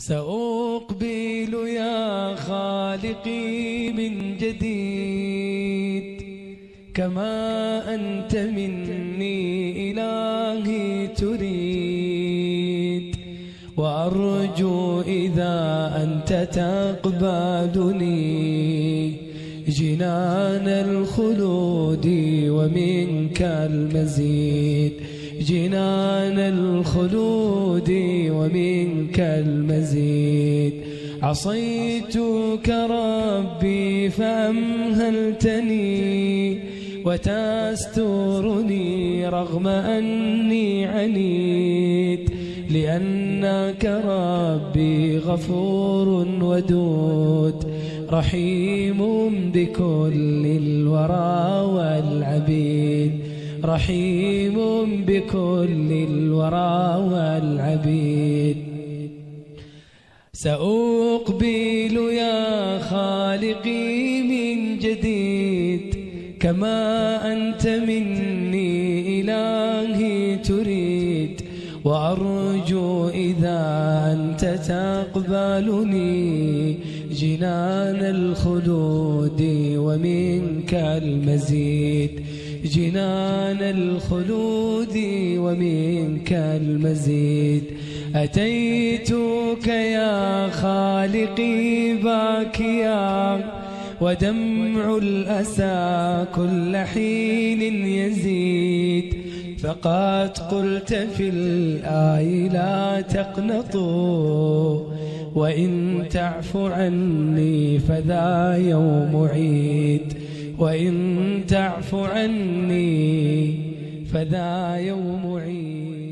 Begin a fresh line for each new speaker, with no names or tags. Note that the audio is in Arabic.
سأقبل يا خالقي من جديد كما أنت مني إلهي تريد. وأرجو إذا أنت تقبلني جنان الخلود ومنك المزيد. جنان الخلود ومنك المزيد. عصيتك ربي فأمهلتني وتسترني رغم أني عنيد. لأنك ربي غفور ودود رحيم بكل الورى والعبيد. رحيم بكل الورى والعبيد. سأقبل يا خالقي من جديد. كما أنت مني إلهي تريد. وأرجو إذا أنت تقبلني جنان الخلود ومنك المزيد. جنان الخلود ومنك المزيد. أتيتك يا خالقي باكيا ودمع الأسى كل حين يزيد. فقد قلت في الآي لا تقنطوا وإن تعف عني فذا يوم عيد. وإن تعف عني فذا يوم عيد.